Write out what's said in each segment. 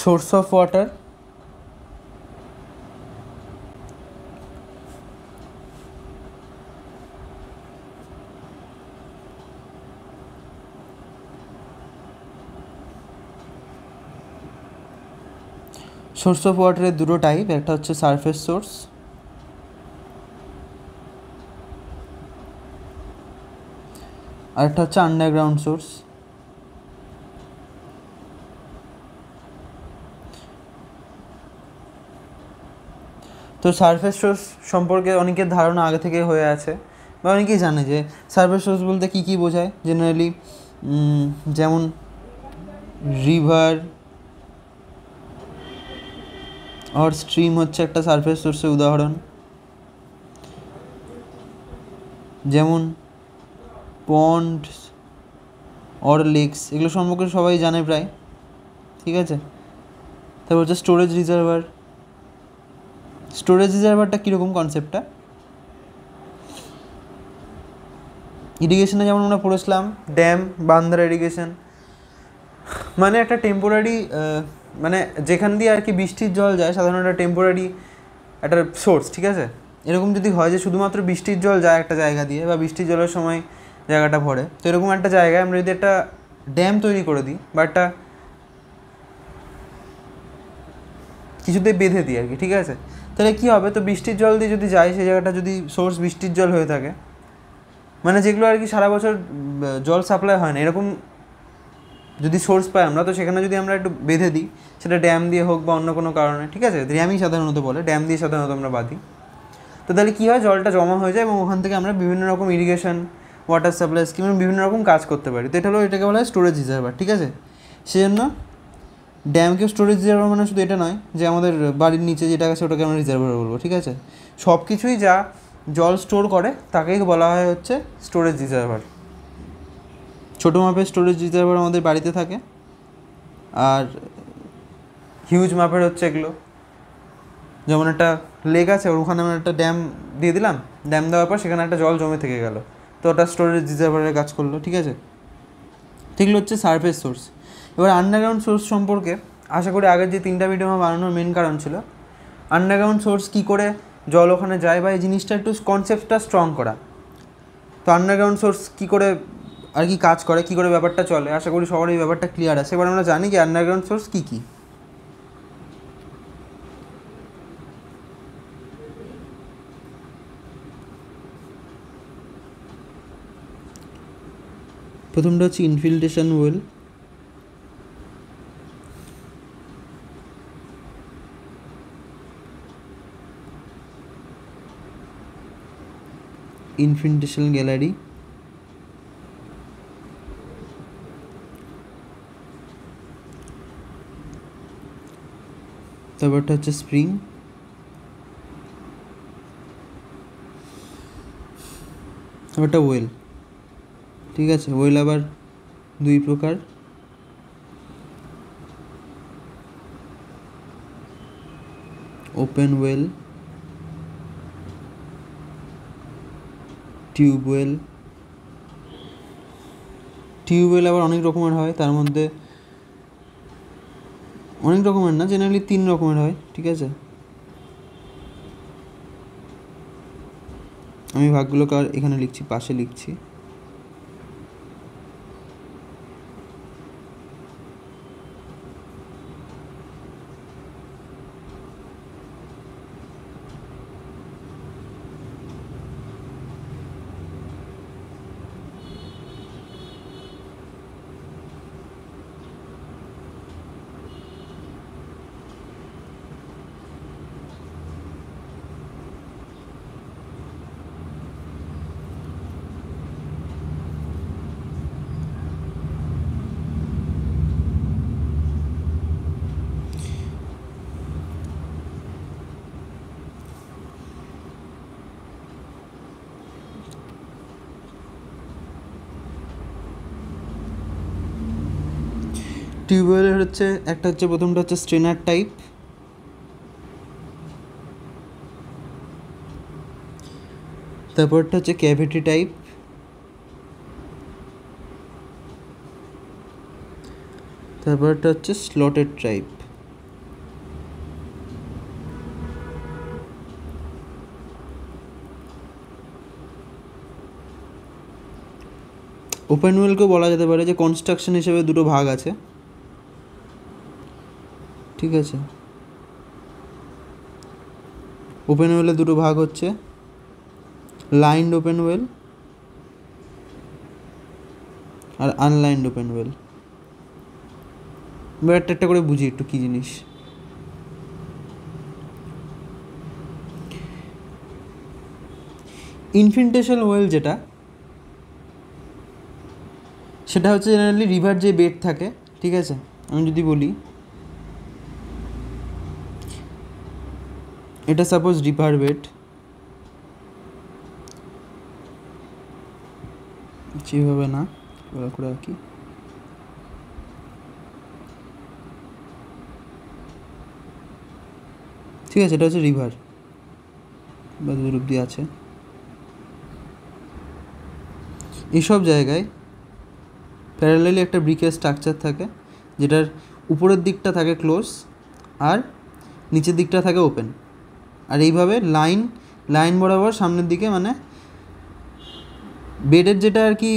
Source of water source of ওয়াটারের দুটো type একটা হচ্ছে সারফেস সোর্স আর একটা হচ্ছে আন্ডারগ্রাউন্ড সোর্স তো সারফেস সোর্স সম্পর্কে অনেকের ধারণা আগে থেকে হয়ে আছে বা অনেকেই জানে যে সারফেস সোর্স বলতে কী কী বোঝায়? জেনারেলি যেমন রিভার আর স্ট্রিম হচ্ছে একটা সারফেস সোর্সের উদাহরণ। যেমন পন্ড অর লেকস এগুলো সম্পর্কে সবাই জানে প্রায়, ঠিক আছে? তারপর হচ্ছে স্টোরেজ রিজার্ভার স্টোরেজ রিজার্ভারটা কীরকম কনসেপ্টটা ইরিগেশনে যেমন আমরা পড়েছিলাম ড্যাম বান্দার ইরিগেশন মানে একটা টেম্পোরারি মানে যেখান দিয়ে আর কি বৃষ্টির জল যায়, সাধারণত একটা টেম্পোরারি একটা সোর্স ঠিক আছে? এরকম যদি হয় যে শুধুমাত্র বৃষ্টির জল যায় একটা জায়গা দিয়ে বা বৃষ্টির জলের সময় জায়গাটা ভরে, তো এরকম একটা জায়গায় আমরা যদি একটা ড্যাম তৈরি করে দিই বা একটা কিছুতে বেঁধে দিই আর কি, ঠিক আছে? তাহলে কী হবে? তো বৃষ্টির জল দিয়ে যদি যায়, সেই জায়গাটা যদি সোর্স বৃষ্টির জল হয়ে থাকে মানে যেগুলো আর কি সারা বছর জল সাপ্লাই হয় না, এরকম যদি সোর্স পাই আমরা, তো সেখানে যদি আমরা একটু বেঁধে দিই, সেটা ড্যাম দিয়ে হোক বা অন্য কোনো কারণে, ঠিক আছে? ড্যামই সাধারণত বলে ড্যাম দিয়ে সাধারণত আমরা বাঁধি। তো তাহলে কী হয়? জলটা জমা হয়ে যায় এবং ওখান থেকে আমরা বিভিন্ন রকম ইরিগেশন ওয়াটার সাপ্লাই স্কিম বিভিন্ন রকম কাজ করতে পারি। তো এটা হলো, এটাকে বলা হয় স্টোরেজ রিজার্ভার ঠিক আছে? সেজন্য ড্যামকে স্টোরেজ রিজার্ভার মানে শুধু এটা নয়, যে আমাদের বাড়ির নিচে যেটা আছে ওটাকে আমরা রিজার্ভার বলব, ঠিক আছে? সব কিছুই যা জল স্টোর করে, তাকেই বলা হয় হচ্ছে স্টোরেজ রিজার্ভার ছোটো মাপের স্টোরেজ রিজার্ভার আমাদের বাড়িতে থাকে, আর হিউজ মাপের হচ্ছে এগুলো। যেমন একটা লেক আছে ওখানে আমরা একটা ড্যাম দিয়ে দিলাম ড্যাম দেওয়ার পর সেখানে একটা জল জমে থেকে গেল। তো ওটা স্টোরেজ রিজার্ভারের কাজ করল, ঠিক আছে? এগুলো হচ্ছে সারফেস সোর্স এবার আন্ডারগ্রাউন্ড সোর্স সম্পর্কে আশা করি আগের যে তিনটা ভিডিও আমার বানানোর মেন কারণ ছিল। আন্ডারগ্রাউন্ড সোর্স কী করে, জল ওখানে যায় বা এই জিনিসটা একটু কনসেপ্টটা স্ট্রং করা। তো আন্ডারগ্রাউন্ড সোর্স কী করে আর কি কাজ করে, কী করে ব্যাপারটা চলে, আশা করি সবার এই ব্যাপারটা ক্লিয়ার আছে। এবার আমরা জানি কি আন্ডারগ্রাউন্ড সোর্স কী কী। প্রথমটা হচ্ছে ইনফিল্ট্রেশন ওয়েল ইনফিল্ট্রেশন গ্যালারি তারপরটা হচ্ছে স্প্রিং তারপরটা ওয়েল ঠিক আছে ওয়েল আবার দুই প্রকার ওপেন ওয়েল টিউবওয়েল। টিউবওয়েল আবার অনেক রকমের হয়, তার মধ্যে অনেক রকমের না জেনারেলি তিন রকমের হয়, ঠিক আছে? আমি ভাগগুলোকে আর এখানে লিখছি, পাশে লিখছি। টিউবওয়েলের হচ্ছে, একটা হচ্ছে প্রথমটা হচ্ছে স্ট্রেনার টাইপ। তারপরটা হচ্ছে ক্যাভিটি টাইপ। তারপরটা হচ্ছে স্লটেড টাইপ। ওপেন ওয়েলকেও বলা যেতে পারে যে, কনস্ট্রাকশন হিসেবে দুটো ভাগ আছে। ঠিক আছে। ওপেন ওয়েলের দুটো ভাগ হচ্ছে। লাইন্ড ওপেন ওয়েল আর আনলাইন্ড ওপেন ওয়েল একটা একটা করে বুঝি একটু কী জিনিস। ইনফিল্ট্রেশন ওয়েল যেটা, সেটা হচ্ছে জেনারেলি রিভার যে বেড থাকে, ঠিক আছে? আমি যদি বলি এটা সাপোজ বেড যেভাবে না করে আর কি ঠিক আছে, এটা হচ্ছে রিভার বা দূর অব্দি আছে। এইসব জায়গায় প্যারালালি একটা ব্রিকের স্ট্রাকচার থাকে, যেটার উপরের দিকটা থাকে ক্লোজ আর নিচের দিকটা থাকে ওপেন আর এইভাবে লাইন লাইন বরাবর সামনের দিকে মানে বেডের যেটা আর কি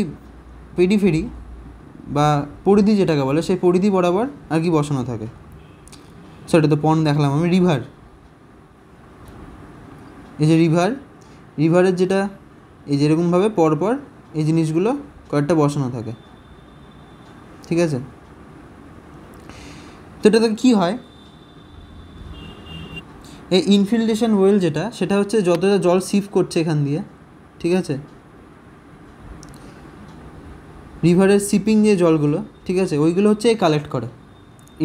পেডিফেরি বা পরিধি যেটাকে বলে, সেই পরিধি বরাবর আর কি বসানো থাকে। সো এটা তো পন দেখলাম আমি রিভার এই যে রিভার রিভারের যেটা, এই যেরকমভাবে পরপর এই জিনিসগুলো কয়েকটা বসানো থাকে। ঠিক আছে? তো এটাতে কী হয়? এই ইনফিল্ট্রেশন ওয়েল যেটা, সেটা হচ্ছে যতটা জল সিভ করছে এখান দিয়ে, ঠিক আছে? রিভারের সিপিং যে জলগুলো, ঠিক আছে? ওইগুলো হচ্ছে এই কালেক্ট করে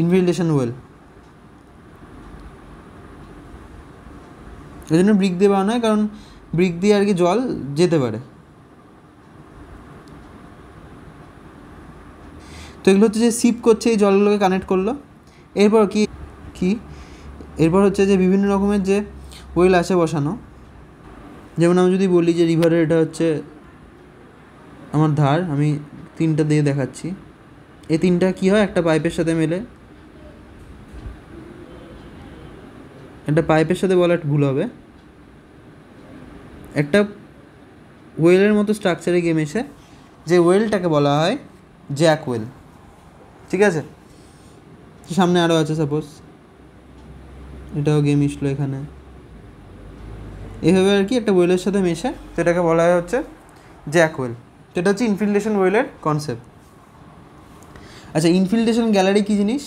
ইনফিল্ট্রেশন ওয়েল ওই জন্য ব্রিক দিয়ে বানানো হয়, কারণ ব্রিক দিয়ে আর কি জল যেতে পারে। তো এগুলো হচ্ছে যে সিপ করছে, এই জলগুলোকে কানেক্ট করল। এরপর কি কি? এরপর হচ্ছে যে বিভিন্ন রকমের যে ওয়েল আছে বসানো, যেমন আমি যদি বলি যে রিভারের এটা হচ্ছে আমার ধার, আমি তিনটা দিয়ে দেখাচ্ছি। এই তিনটা কি হয়? একটা পাইপের সাথে মেলে। একটা পাইপের সাথে বলা ভুল হবে। একটা ওয়েলের মতো স্ট্রাকচারে গিয়ে মেশে যে ওয়েলটাকে বলা হয় জ্যাক ওয়েল ঠিক আছে? সামনে আরও আছে, সাপোজ। এটাও গেম মিশলো এখানে। এভাবে আর কি একটা ওয়েলের সাথে মেশে সেটাকে বলা হয় হচ্ছে জ্যাক ওয়েল সেটা হচ্ছে ইনফিল্ডেশন ওয়েলের কনসেপ্ট আচ্ছা ইনফিল্ডেশন গ্যালারি কী জিনিস?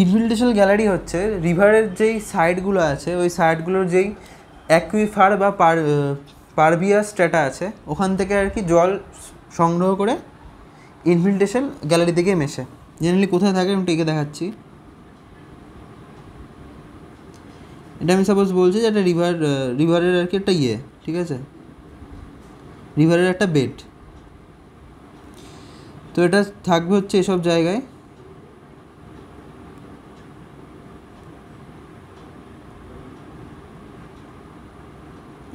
ইনফিল্ট্রেশন গ্যালারি হচ্ছে, রিভারের যেই সাইডগুলো আছে, ওই সাইডগুলোর যেই অ্যাকুইফার বা পার পারভিয়াস স্ট্যাটা আছে, ওখান থেকে আর কি জল সংগ্রহ করে ইনফিল্ট্রেশন গ্যালারি থেকে মেশে। জেনারেলি কোথায় থাকে আমি টিকে দেখাচ্ছি। এটা আমি সাপোজ বলছি যে একটা রিভার রিভারের আর কি একটা ইয়ে ঠিক আছে? রিভারের একটা বেড। তো এটা থাকবে হচ্ছে এসব জায়গায়।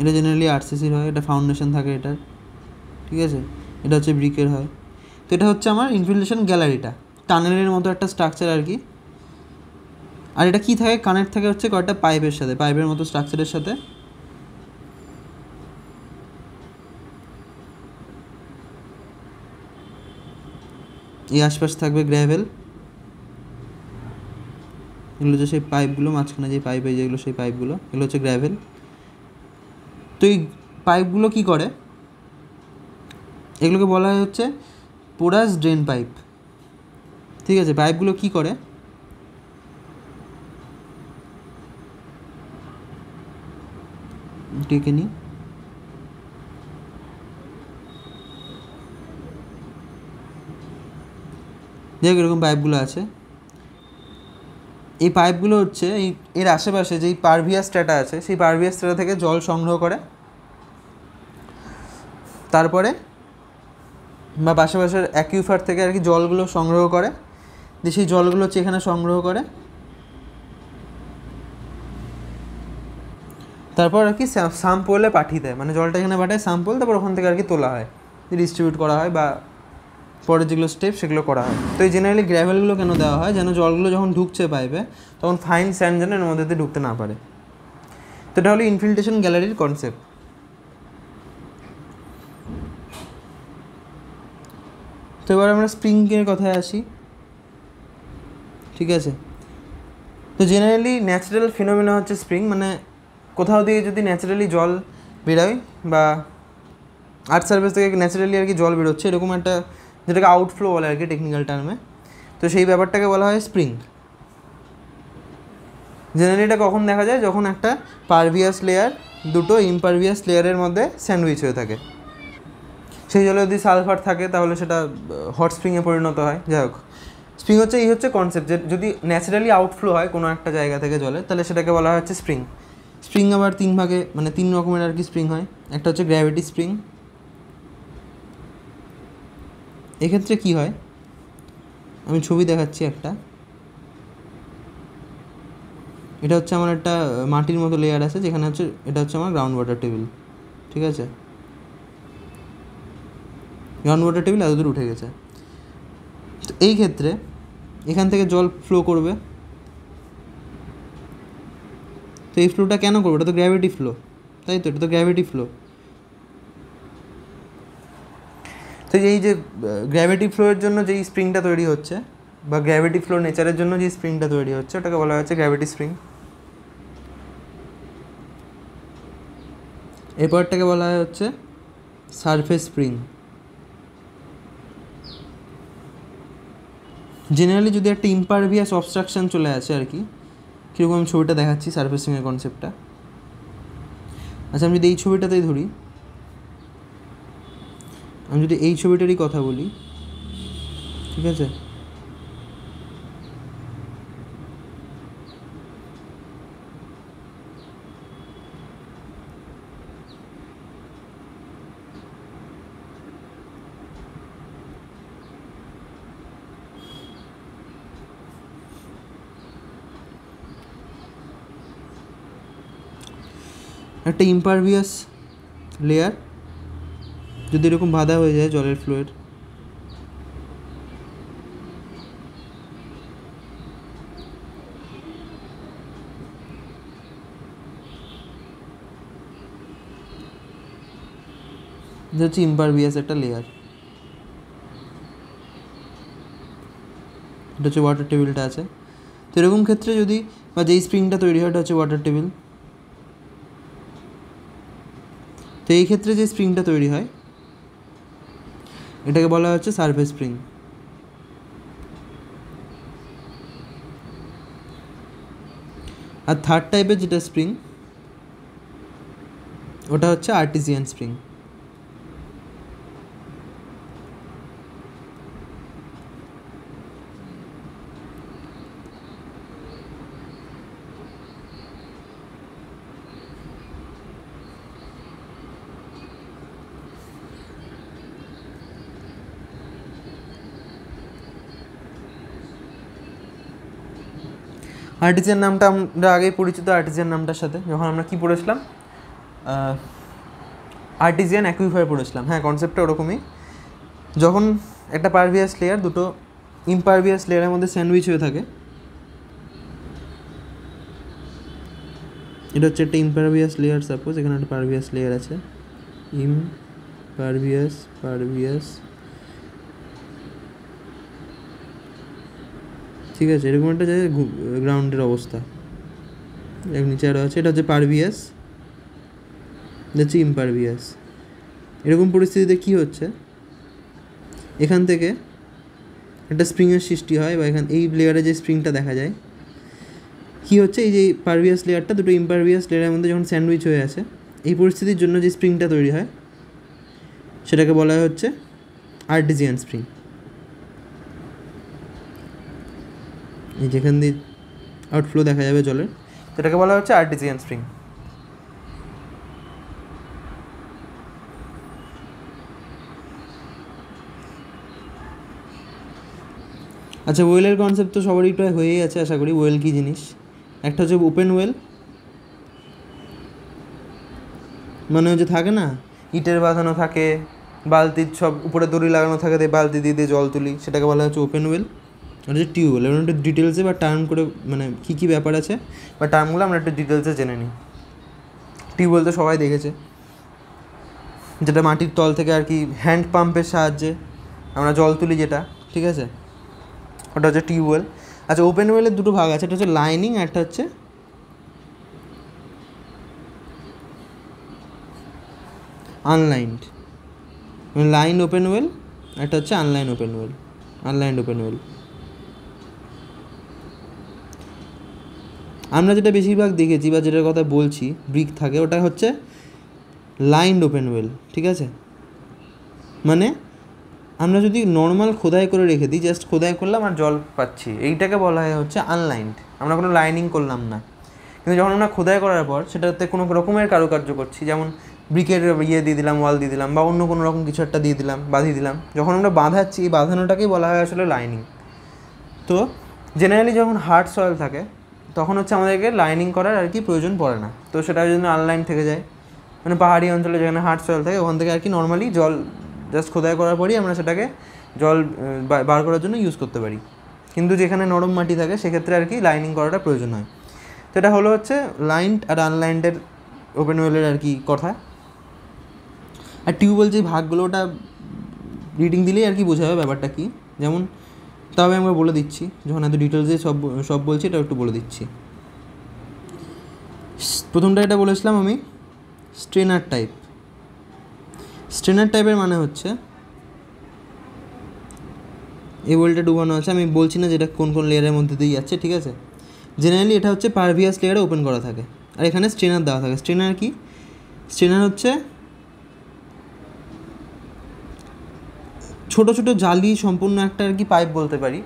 এটা জেনারেলি আরসিসির হয়, এটা ফাউন্ডেশন থাকে এটার, ঠিক আছে? এটা হচ্ছে ব্রিকের হয়। তো এটা হচ্ছে আমার ইনফিল্ট্রেশন গ্যালারিটা টানেলের মতো একটা স্ট্রাকচার আর কি। আর এটা কী থাকে? কানেক্ট থাকে হচ্ছে কয়েকটা পাইপের সাথে পাইপের মতো স্ট্রাকচারের সাথে। এই আশপাশ থাকবে গ্র্যাভেল এগুলো হচ্ছে সেই পাইপগুলো মাঝখানে যে পাইপ যেগুলো সেই পাইপগুলো এগুলো হচ্ছে গ্র্যাভেল তো এই পাইপগুলো কী করে? এগুলোকে বলা হচ্ছে পোরাস ড্রেন পাইপ। ঠিক আছে, পাইপগুলো কী করে? ডেকে নিই। যাই এরকম পাইপগুলো আছে। এই পাইপগুলো হচ্ছে, এই, এর আশেপাশে যেই পারভিয়াস স্ট্যাটা আছে, সেই পারভিয়াস স্ট্যাটা থেকে জল সংগ্রহ করে। তারপরে বা পাশাপাশের অ্যাকিউফার থেকে আর কি জলগুলো সংগ্রহ করে। দিয়ে সেই জলগুলো হচ্ছে এখানে সংগ্রহ করে। তারপর আর কি সাম্পলে পাঠিয়ে দেয়। মানে জলটা এখানে পাঠায় সাম্পল তারপর ওখান থেকে আর কি তোলা হয়। ডিস্ট্রিবিউট করা হয় বা পরে যেগুলো স্টেপ সেগুলো করা হয়। তো এই জেনারেলি গ্র্যাভেলগুলো কেন দেওয়া হয়? যেন জলগুলো যখন ঢুকছে পাইপে তখন ফাইন স্যান্ড যেন এর মধ্যে ঢুকতে না পারে। তো এটা হলো ইনফিল্ট্রেশন গ্যালারির কনসেপ্ট তো এবার আমরা স্প্রিংয়ের কথায় আসি। ঠিক আছে? তো জেনারেলি ন্যাচারাল ফিনোমিনা হচ্ছে স্প্রিং মানে কোথাও দিয়ে যদি ন্যাচারালি জল বেরোয় বা আর্থ সার্ভিস থেকে ন্যাচারালি আর কি জল বেরোচ্ছে, এরকম একটা যেটাকে আউটফ্লো বলে আর কি টেকনিক্যাল টার্মে তো সেই ব্যাপারটাকে বলা হয় স্প্রিং জেনারেলি এটা কখন দেখা যায়? যখন একটা পারভিয়াস লেয়ার দুটো ইমপারভিয়াস লেয়ারের মধ্যে স্যান্ডউইচ হয়ে থাকে। সেই জলে যদি সালফার থাকে, তাহলে সেটা হট স্প্রিংয়ে পরিণত হয়। যাই হোক। স্প্রিং হচ্ছে, এই হচ্ছে কনসেপ্ট যে যদি ন্যাচারালি আউটফ্লো হয় কোনো একটা জায়গা থেকে জলে, তাহলে সেটাকে বলা হচ্ছে স্প্রিং স্প্রিং আবার তিন ভাগে মানে তিন রকমের আর কি স্প্রিং হয়। একটা হচ্ছে গ্র্যাভিটি স্প্রিং এক্ষেত্রে কি হয়? আমি ছবি দেখাচ্ছি একটা। এটা হচ্ছে আমার একটা মাটির মতো লেয়ার আছে, যেখানে হচ্ছে, এটা হচ্ছে আমার গ্রাউন্ড ওয়াটার টেবিল ঠিক আছে? গ্রাউন্ড ওয়াটার টেবিল এত দূর উঠে গেছে। তো এই ক্ষেত্রে এখান থেকে জল ফ্লো করবে। তো এই ফ্লোটা কেন করবে? এটা তো গ্র্যাভিটি ফ্লো তাই তো? এটা তো গ্র্যাভিটি ফ্লো তো এই যে গ্র্যাভিটি ফ্লোয়ের জন্য যেই স্প্রিংটা তৈরি হচ্ছে, বা গ্র্যাভিটি ফ্লো নেচারের জন্য যে স্প্রিংটা তৈরি হচ্ছে, ওটাকে বলা হচ্ছে গ্র্যাভিটি স্প্রিং এরপরটাকে বলা হচ্ছে সারফেস স্প্রিং জেনারেলি যদি একটা ইম্পারভিয়াস অবস্ট্রাকশন চলে আসে আর কি, কীরকম ছবিটা দেখাচ্ছি সারফেসিংয়ের কনসেপ্টটা আচ্ছা আমি যদি এই ছবিটাতেই ধরি আমি যদি এই ছবিটারই কথা বলি ঠিক আছে? একটা ইম্পারভিয়াস লেয়ার যদি এরকম বাধা হয়ে যায় জলের ফ্লোয়ের। এটা হচ্ছে ইম্পারভিয়াস একটা লেয়ার এটা হচ্ছে ওয়াটার টেবিলটা আছে। তো এরকম ক্ষেত্রে যদি, বা যেই স্প্রিংটা তৈরি হয়, এটা হচ্ছে ওয়াটার টেবিল তো এই ক্ষেত্রে যে স্প্রিংটা তৈরি হয় এটাকে বলা হচ্ছে সার্ভে স্প্রিং। আর থার্ড টাইপের যেটা স্প্রিং ওটা হচ্ছে আর্টিজিয়ান স্প্রিং আর্টিজিয়ান নামটা আমরা আগেই পরিচিত আর্টিজিয়ান নামটার সাথে। যখন আমরা কি পড়েছিলাম? আর্টিজিয়ান অ্যাকুইফায়ার পড়েছিলাম। হ্যাঁ কনসেপ্টটা ওরকমই। যখন একটা পারভিয়াস লেয়ার দুটো ইম্পারভিয়াস লেয়ারের মধ্যে স্যান্ডউইচ হয়ে থাকে, এটা হচ্ছে একটা ইম্পারভিয়াস লেয়ার সাপোজ এখানে একটা পারভিয়াস লেয়ার আছে। ইম পারভিয়াস পারভিয়াস ঠিক আছে, এরকম একটা জায়গায় গ্রাউন্ডের অবস্থা। এক নিচে আরও আছে, এটা হচ্ছে পারভিয়াস। হচ্ছে ইম্পারভিয়াস এরকম পরিস্থিতিতে কী হচ্ছে? এখান থেকে একটা স্প্রিংয়ের সৃষ্টি হয় বা এখান, এই লেয়ারে যে স্প্রিংটা দেখা যায়। কী হচ্ছে? এই যে পারভিয়াস লেয়ারটা দুটো ইম্পারভিয়াস লেয়ারের মধ্যে যখন স্যান্ডউইচ হয়ে আছে এই পরিস্থিতির জন্য যে স্প্রিংটা তৈরি হয়, সেটাকে বলা হচ্ছে আর্টিজিয়ান স্প্রিং। যেখান দিয়ে আউটফ্লো দেখা যাবে জলের, সেটাকে বলা হচ্ছে আর্টিজিয়ান স্প্রিং আচ্ছা ওয়েলের কনসেপ্ট তো সবারই প্রায় হয়েই আছে, আশা করি। ওয়েল কী জিনিস? একটা হচ্ছে ওপেন ওয়েল মানে যে থাকে না, ইটের বাঁধানো থাকে, বালতির সব উপরে দড়ি লাগানো থাকে বালতি দিয়ে দিয়ে জল তুলি, সেটাকে বলা হচ্ছে ওপেন ওয়েল আর হচ্ছে টিউবওয়েল, এবার একটু ডিটেলসে বা টার্ম করে মানে কী কী ব্যাপার আছে, বা টার্মগুলো আমরা একটু ডিটেলসে জেনে নিই। টিউবওয়েল তো সবাই দেখেছে। যেটা মাটির তল থেকে আর কি হ্যান্ড পাম্পের সাহায্যে আমরা জল তুলি যেটা, ঠিক আছে? ওটা হচ্ছে টিউবওয়েল। আচ্ছা ওপেন ওয়েলের দুটো ভাগ আছে, একটা হচ্ছে লাইনিং একটা হচ্ছে আনলাইনড লাইন ওপেন ওয়েল একটা হচ্ছে unlined open well unlined open well আমরা যেটা বেশিরভাগ দেখেছি বা যেটার কথা বলছি, ব্রিক থাকে, ওটা হচ্ছে লাইন ওপেন ওয়েল ঠিক আছে? মানে আমরা যদি নর্মাল খোদাই করে রেখে দিই জাস্ট খোদাই করলাম আর জল পাচ্ছি, এইটাকে বলা হয় হচ্ছে আনলাইনড আমরা কোনো লাইনিং করলাম না। কিন্তু যখন আমরা খোদাই করার পর, সেটাতে কোনো রকমের কারুকার্য করছি, যেমন ব্রিকের ইয়ে দিয়ে দিলাম ওয়াল দিয়ে দিলাম, বা অন্য কোনো রকম কিছু একটা দিয়ে দিলাম, বাঁধিয়ে দিলাম, যখন আমরা বাঁধাচ্ছি, এই বাঁধানোটাকেই বলা হয় আসলে লাইনিং তো জেনারেলি যখন হার্ড সয়েল থাকে তখন হচ্ছে আমাদেরকে লাইনিং করার আর কি প্রয়োজন পড়ে না। তো সেটা জন্য আনলাইন থেকে যায়। মানে পাহাড়ি অঞ্চলে যেখানে হার্ড সয়েল থাকে, ওখান থেকে আর কি নর্মালি জল জাস্ট খোদাই করার পরই আমরা সেটাকে জল বার করার জন্য ইউজ করতে পারি। কিন্তু যেখানে নরম মাটি থাকে, সেক্ষেত্রে আর কি লাইনিং করাটা প্রয়োজন হয়। তো এটা হলো হচ্ছে লাইন্ড আর আনলাইন্ডের ওপেন ওয়েলের আর কি কথা। আর টিউবওয়েল যে ভাগগুলো, ওটা রিডিং দিলেই আর কি বোঝা যাবে ব্যাপারটা কি। যেমন তবে আমরা বলে দিচ্ছি, যখন এত ডিটেলসে সব সব বলছি এটা একটু বলে দিচ্ছি। প্রথমটা এটা বলেছিলাম আমি, স্ট্রেনার টাইপ স্ট্রেনার টাইপের মানে হচ্ছে, এই ওয়েলটা ডুবানো আছে, আমি বলছি না যেটা কোন কোন লেয়ারের মধ্যে দিয়ে যাচ্ছে, ঠিক আছে? জেনারেলি এটা হচ্ছে পারভিয়াস লেয়ারে ওপেন করা থাকে, আর এখানে স্ট্রেনার দেওয়া থাকে। স্ট্রেনার কি? স্ট্রেনার হচ্ছে ছোট ছোট জালি সম্পূর্ণ একটা আর কি পাইপ বলতে পারি,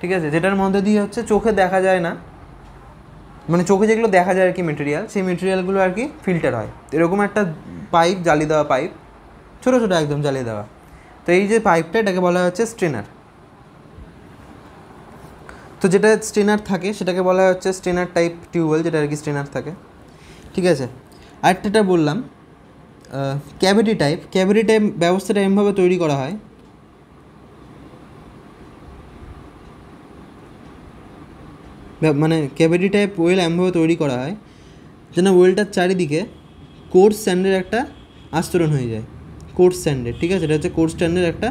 ঠিক আছে? যেটার মধ্যে দিয়ে হচ্ছে চোখে দেখা যায় না মানে চোখে যেগুলো দেখা যায় আর কি মেটেরিয়াল সেই মেটেরিয়ালগুলো আর কি ফিল্টার হয়। এরকম একটা পাইপ, জালি দেওয়া পাইপ, ছোটো ছোটো একদম জ্বালিয়ে দেওয়া। তো এই যে পাইপটা, এটাকে বলা হচ্ছে স্ট্রেনার তো যেটা স্ট্রেনার থাকে, সেটাকে বলা হচ্ছে স্ট্রেনার টাইপ টিউবওয়েল যেটা আর কি স্ট্রেনার থাকে, ঠিক আছে? আরেকটা বললাম ক্যাভিটি টাইপ ক্যাভিটি টাইপ ব্যবস্থাটা এমভাবে তৈরি করা হয় মানে ক্যাভিটি টাইপ ওয়েল এমনভাবে তৈরি করা হয়, যেন ওয়েলটার চারিদিকে কোর্স স্যান্ডের একটা আস্তরণ হয়ে যায়। কোর্স স্যান্ডের ঠিক আছে? এটা হচ্ছে কোর্স স্যান্ডের একটা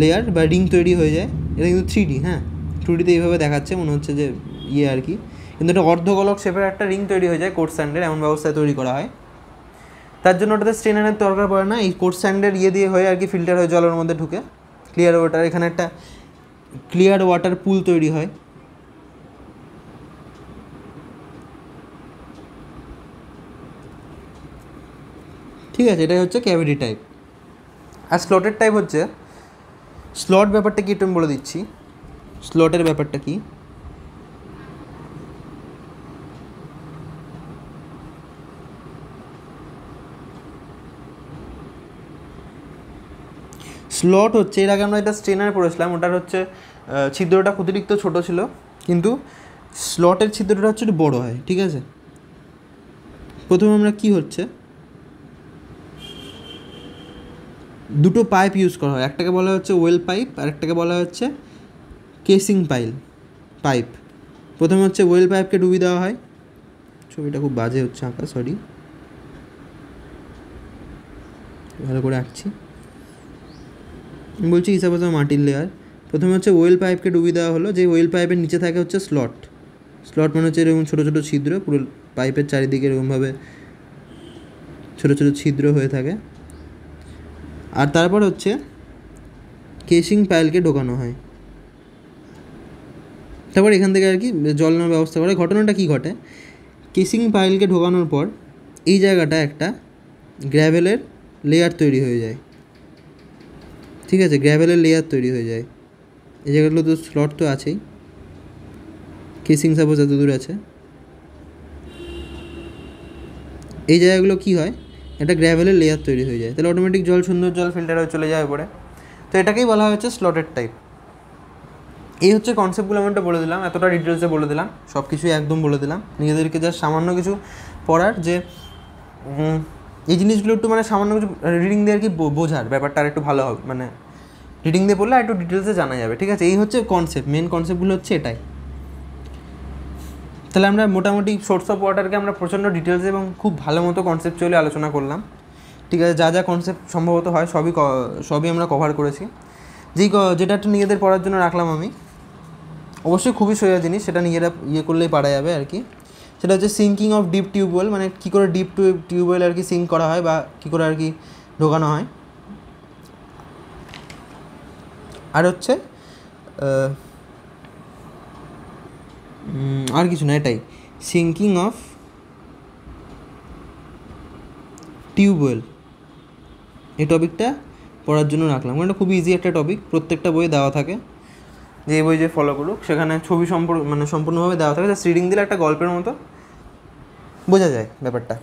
লেয়ার বা রিং তৈরি হয়ে যায়। এটা কিন্তু থ্রি ডি হ্যাঁ? টু ডিতে এইভাবে দেখাচ্ছে, মনে হচ্ছে যে ইয়ে আর কি। কিন্তু এটা অর্ধগোলক শেপের একটা রিং তৈরি হয়ে যায় কোর্স স্যান্ডের এমন ব্যবস্থায় তৈরি করা হয়। তার জন্য ওটাতে স্ট্রেনারের দরকার পড়ে না। এই কোর্স স্যান্ডের ইয়ে দিয়ে হয়ে আর কি ফিল্টার হয়ে জলের মধ্যে ঢুকে। ক্লিয়ার ওয়াটার এখানে একটা ক্লিয়ার ওয়াটার পুল তৈরি হয়। ঠিক আছে, এটাই হচ্ছে ক্যাভিটি টাইপ আর স্লটের টাইপ হচ্ছে স্লট ব্যাপারটা কি একটু আমি বলে দিচ্ছি। স্লটের ব্যাপারটা কি? স্লট হচ্ছে, এর আগে আমরা এটা স্ট্রেনার পড়েছিলাম, ওটার হচ্ছে ছিদ্রটা অতিরিক্ত ছোট ছিল, কিন্তু স্লটের ছিদ্রটা হচ্ছে একটু বড় হয়, ঠিক আছে? প্রথমে আমরা কি হচ্ছে দুটো পাইপ ইউজ করা হয়। একটাকে বলা হচ্ছে ওয়েল পাইপ আর একটাকে বলা হচ্ছে কেসিং পাইল, পাইপ। প্রথমে হচ্ছে ওয়েল পাইপকে ডুবিয়ে দেওয়া হয়। ছবিটা খুব বাজে হচ্ছে আঁকা সরি ভালো করে আঁকছি। বলছি হিসাব আছে মাটির লেয়ার প্রথমে হচ্ছে ওয়েল পাইপকে ডুবিয়ে দেওয়া হলো। যে ওয়েল পাইপের নিচে থাকে হচ্ছে স্লট স্লট মানে হচ্ছে এরকম ছোটো ছোটো ছিদ্র, পুরো পাইপের চারিদিকে এরকমভাবে ছোটো ছোটো ছিদ্র হয়ে থাকে। আর তারপর হচ্ছে কেসিং পাইলকে ঢোকানো হয়। তারপর এখান থেকে আর কি জল নেওয়ার ব্যবস্থা করে। ঘটনাটা কী ঘটে? কেসিং পাইলকে ঢোকানোর পর এই জায়গাটা একটা গ্র্যাভেলের লেয়ার তৈরি হয়ে যায়। ঠিক আছে, গ্র্যাভেলের লেয়ার তৈরি হয়ে যায়। এই জায়গাগুলো তো স্লট তো আছেই। কেসিং সাপোজ এত দূর আছে। এই জায়গাগুলো কী হয়? একটা গ্র্যাভেলের লেয়ার তৈরি হয়ে যায়। তাহলে অটোমেটিক জল, সুন্দর জল ফিল্টার হয়ে চলে যায় পরে। তো এটাকেই বলা হচ্ছে স্লটেড টাইপ এই হচ্ছে কনসেপ্টগুলো আমি বলে দিলাম, এতটা ডিটেলসে বলে দিলাম সব কিছুই একদম বলে দিলাম। নিজেদেরকে যা সামান্য কিছু পড়ার যে এই জিনিসগুলো একটু মানে সামান্য কিছু রিডিং দিয়ে আর কি বোঝার ব্যাপারটা আর একটু ভালো হবে। মানে রিডিং দিয়ে পড়লে একটু ডিটেলসে জানা যাবে, ঠিক আছে? এই হচ্ছে কনসেপ্ট মেন কনসেপ্টগুলো হচ্ছে এটাই। তাহলে আমরা মোটামুটি সোর্স অফ ওয়াটারকে আমরা প্রচণ্ড ডিটেলসে এবং খুব ভালো মতো কনসেপ্টচুয়ালি আলোচনা করলাম। ঠিক আছে, যা যা কনসেপ্ট সম্ভবত হয় সবই সবই আমরা কভার করেছি। যেই যেটা একটু নিজেদের পড়ার জন্য রাখলাম আমি। অবশ্যই খুবই সোজা জিনিস, সেটা নিজেরা ইয়ে করলেই পারা যাবে আর কি। সেটা হচ্ছে সিঙ্কিং অফ ডিপ টিউবওয়েল মানে কী করে ডিপ টিউব টিউবওয়েল আর কি সিঙ্ক করা হয় বা কী করে আর কি ঢোকানো হয়। আর হচ্ছে আর কিছু না, এটাই। সিঙ্কিং অফ টিউবওয়েল এই টপিকটা পড়ার জন্য রাখলাম। এটা খুবই ইজি একটা টপিক প্রত্যেকটা বইয়ে দেওয়া থাকে। যে বই যে ফলো করুক, সেখানে ছবি সম্পূর্ণ মানে সম্পূর্ণভাবে দেওয়া থাকে। রিডিং দিলে একটা গল্পের মতো বোঝা যায় ব্যাপারটা।